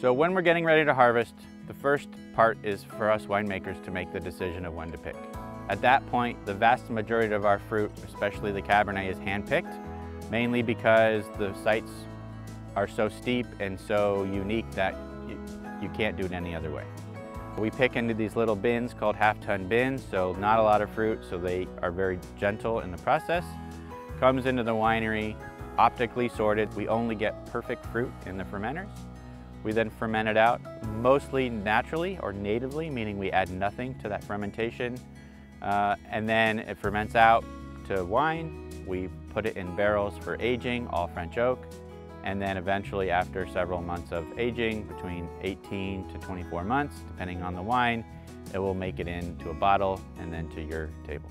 So when we're getting ready to harvest, the first part is for us winemakers to make the decision of when to pick. At that point, the vast majority of our fruit, especially the Cabernet, is hand-picked, mainly because the sites are so steep and so unique that you, you can't do it any other way. We pick into these little bins called half-ton bins, so not a lot of fruit, so they are very gentle in the process. Comes into the winery, optically sorted. We only get perfect fruit in the fermenters. We then ferment it out, mostly naturally or natively, meaning we add nothing to that fermentation. Uh, and then it ferments out to wine. We put it in barrels for aging, all French oak. And then eventually after several months of aging, between 18 to 24 months, depending on the wine, it will make it into a bottle and then to your table.